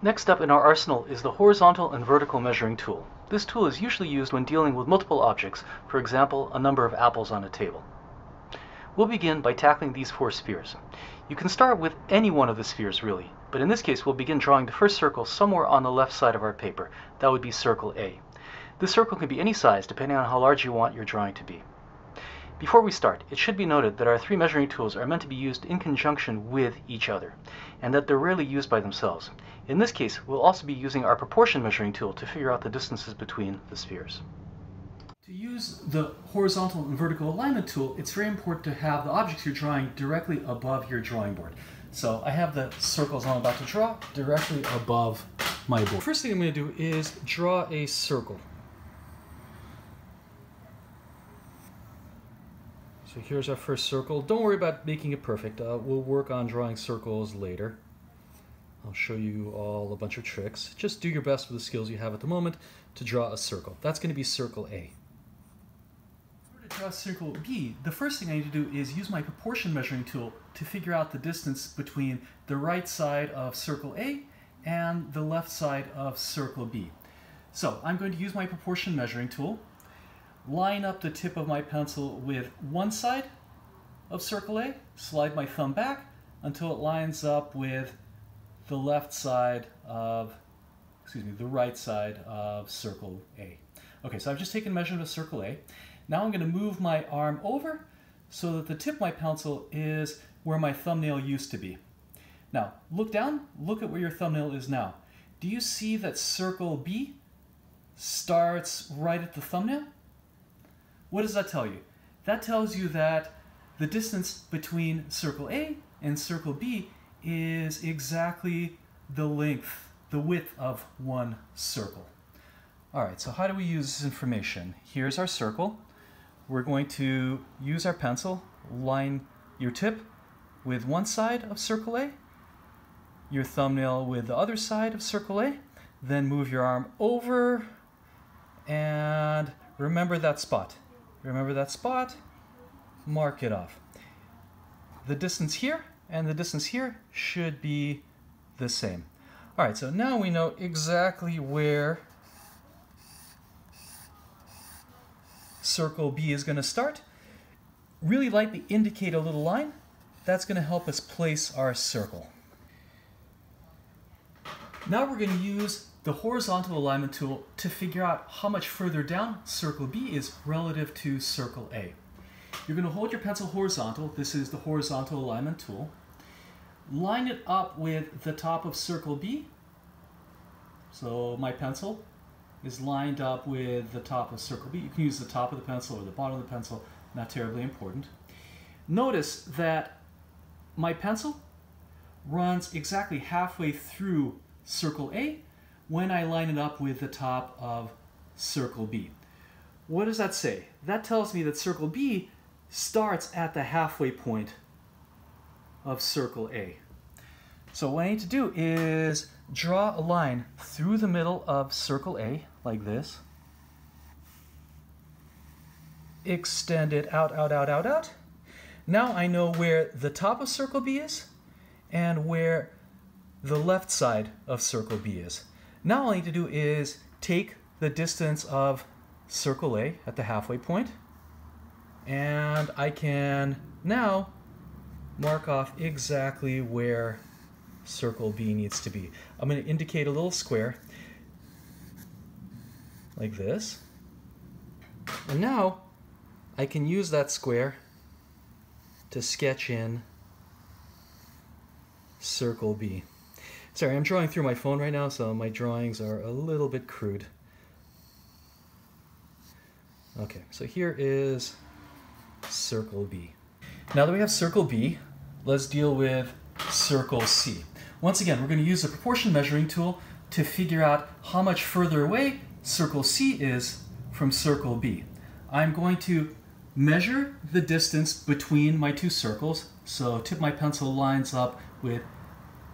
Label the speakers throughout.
Speaker 1: Next up in our arsenal is the horizontal and vertical measuring tool. This tool is usually used when dealing with multiple objects, for example, a number of apples on a table. We'll begin by tackling these four spheres. You can start with any one of the spheres really, but in this case we'll begin drawing the first circle somewhere on the left side of our paper. That would be circle A. This circle can be any size depending on how large you want your drawing to be. Before we start, it should be noted that our three measuring tools are meant to be used in conjunction with each other, and that they're rarely used by themselves. In this case, we'll also be using our proportion measuring tool to figure out the distances between the spheres. To use the horizontal and vertical alignment tool, it's very important to have the objects you're drawing directly above your drawing board. So I have the circles I'm about to draw directly above my board. First thing I'm going to do is draw a circle. So here's our first circle. Don't worry about making it perfect. Uh, we'll work on drawing circles later. I'll show you all a bunch of tricks. Just do your best with the skills you have at the moment to draw a circle. That's going to be circle A To draw circle B, the first thing I need to do is use my proportion measuring tool to figure out the distance between the right side of circle A and the left side of circle B. So I'm going to use my proportion measuring tool, line up the tip of my pencil with one side of circle A, slide my thumb back until it lines up with the left side of, excuse me, the right side of circle A. Okay, so I've just taken measurement of circle A. Now I'm going to move my arm over so that the tip of my pencil is where my thumbnail used to be. Now, look down, look at where your thumbnail is now. Do you see that circle B starts right at the thumbnail? What does that tell you? That tells you that the distance between circle A and circle B is exactly the length, the width of one circle. All right, so how do we use this information? Here's our circle we're going to use our pencil, line your tip with one side of circle A, your thumbnail with the other side of circle A, then move your arm over and remember that spot. Remember that spot, mark it off. The distance here and the distance here should be the same. All right, so now we know exactly where circle B is going to start. Really lightly indicate a little line. That's going to help us place our circle. Now we're going to use the horizontal alignment tool to figure out how much further down circle B is relative to circle A. You're going to hold your pencil horizontal. This is the horizontal alignment tool. Line it up with the top of circle B. So my pencil is lined up with the top of circle B. You can use the top of the pencil or the bottom of the pencil, not terribly important. Notice that my pencil runs exactly halfway through circle A when I line it up with the top of circle B. What does that say? That tells me that circle B starts at the halfway point of circle A. So what I need to do is draw a line through the middle of circle A, like this. Extend it out, out, out, out, out. Now I know where the top of circle B is and where the left side of circle B is. Now all I need to do is take the distance of circle A at the halfway point and I can now mark off exactly where circle B needs to be. I'm going to indicate a little square like this. And now I can use that square to sketch in circle B. Sorry, I'm drawing through my phone right now, so my drawings are a little bit crude. Okay, so here is circle B. Now that we have circle B, let's deal with circle C. Once again, we're going to use the proportion measuring tool to figure out how much further away circle C is from circle B. I'm going to measure the distance between my two circles. So tip my pencil lines up with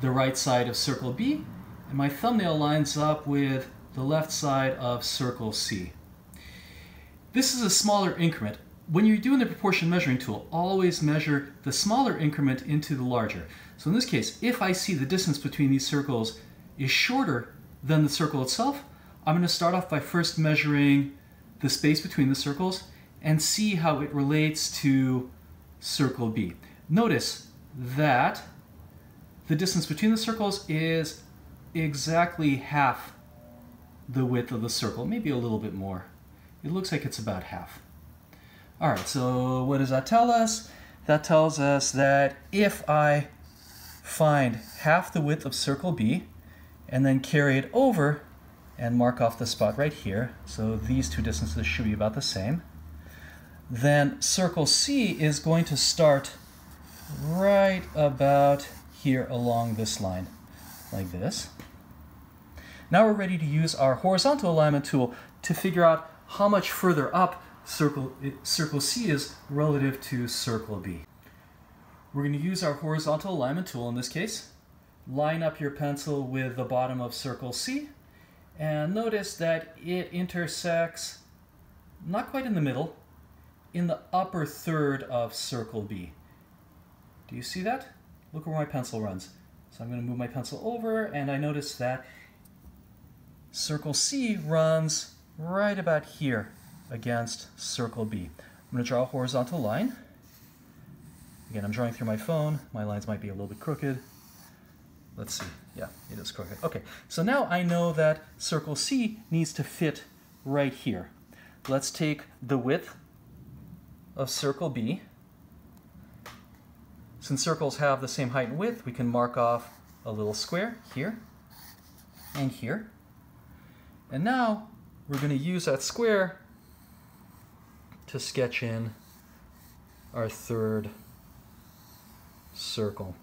Speaker 1: the right side of circle B, and my thumbnail lines up with the left side of circle C. This is a smaller increment. When you're doing the proportion measuring tool, always measure the smaller increment into the larger. So in this case, if I see the distance between these circles is shorter than the circle itself, I'm going to start off by first measuring the space between the circles and see how it relates to circle B. Notice that the distance between the circles is exactly half the width of the circle, maybe a little bit more. It looks like it's about half. All right, so what does that tell us? That tells us that if I find half the width of circle B and then carry it over and mark off the spot right here, so these two distances should be about the same, then circle C is going to start right about here along this line, like this. Now we're ready to use our horizontal alignment tool to figure out how much further up circle, circle C is relative to circle B. We're going to use our horizontal alignment tool in this case. Line up your pencil with the bottom of circle C and notice that it intersects not quite in the middle, in the upper third of circle B. Do you see that? Look where my pencil runs. So I'm going to move my pencil over and I notice that circle C runs right about here against circle B. I'm going to draw a horizontal line. Again, I'm drawing through my phone. My lines might be a little bit crooked. Let's see. Yeah, it is crooked. Okay, so now I know that circle C needs to fit right here. Let's take the width of circle B. Since circles have the same height and width, we can mark off a little square here and here. And now we're going to use that square to sketch in our third circle.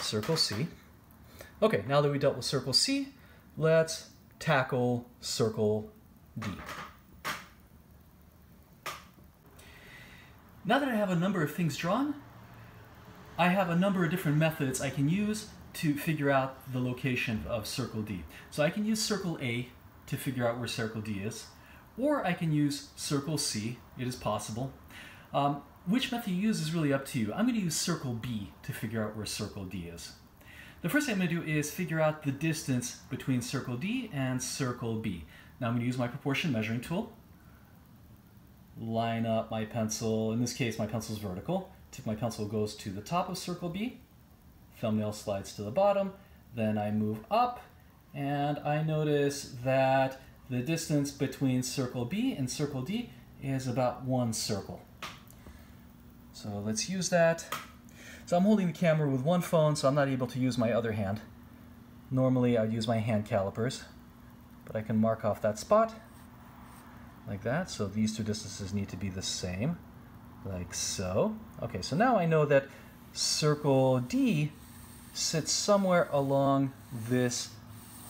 Speaker 1: Circle C. Okay, now that we dealt with circle C, let's tackle circle D. Now that I have a number of things drawn, I have a number of different methods I can use to figure out the location of circle D. So I can use circle A to figure out where circle D is, or I can use circle C, it is possible. Um, which method you use is really up to you. I'm going to use circle B to figure out where circle D is. The first thing I'm going to do is figure out the distance between circle D and circle B. Now I'm going to use my proportion measuring tool, line up my pencil, in this case my pencil is vertical, tip my pencil goes to the top of circle B, thumbnail slides to the bottom, then I move up and I notice that the distance between circle B and circle D is about one circle. So let's use that. So I'm holding the camera with one phone, so I'm not able to use my other hand. Normally I'd use my hand calipers, but I can mark off that spot like that. So these two distances need to be the same, like so. Okay, so now I know that circle D sits somewhere along this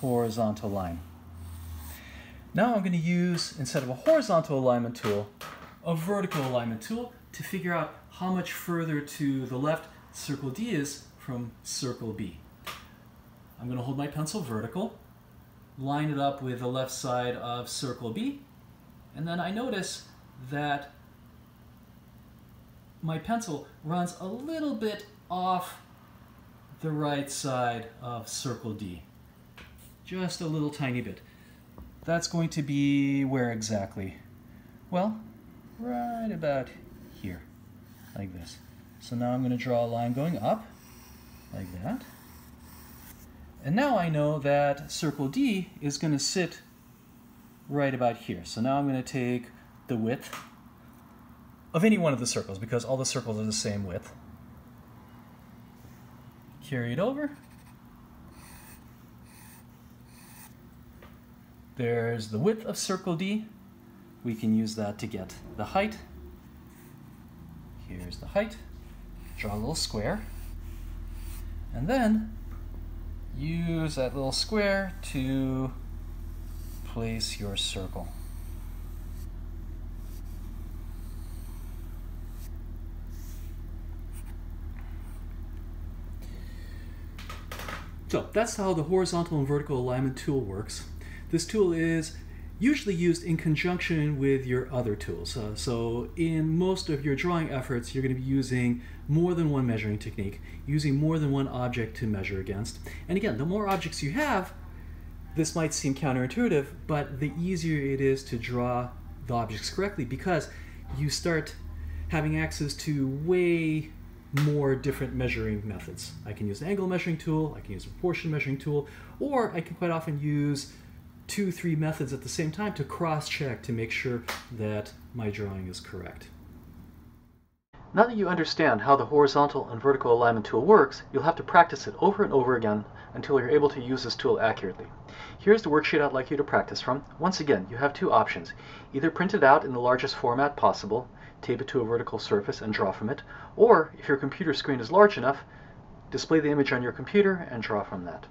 Speaker 1: horizontal line. Now I'm going to use, instead of a horizontal alignment tool, a vertical alignment tool to figure out how much further to the left circle D is from circle B. I'm going to hold my pencil vertical, line it up with the left side of circle B, and then I notice that my pencil runs a little bit off the right side of circle D. Just a little tiny bit. That's going to be where exactly? Well, right about here, like this. So now I'm going to draw a line going up, like that. And now I know that circle D is going to sit right about here. So now I'm going to take the width of any one of the circles, because all the circles are the same width. Carry it over. There's the width of circle D. We can use that to get the height. Here's the height. Draw a little square. And then use that little square to place your circle. So that's how the horizontal and vertical alignment tool works. This tool is usually used in conjunction with your other tools. Uh, so in most of your drawing efforts, you're going to be using more than one measuring technique, using more than one object to measure against. And again, the more objects you have, this might seem counterintuitive, but the easier it is to draw the objects correctly because you start having access to way more different measuring methods. I can use an angle measuring tool, I can use a proportion measuring tool, or I can quite often use two, three methods at the same time to cross-check to make sure that my drawing is correct. Now that you understand how the horizontal and vertical alignment tool works, you'll have to practice it over and over again until you're able to use this tool accurately. Here's the worksheet I'd like you to practice from. Once again, you have two options. Either print it out in the largest format possible, tape it to a vertical surface and draw from it, or if your computer screen is large enough, display the image on your computer and draw from that.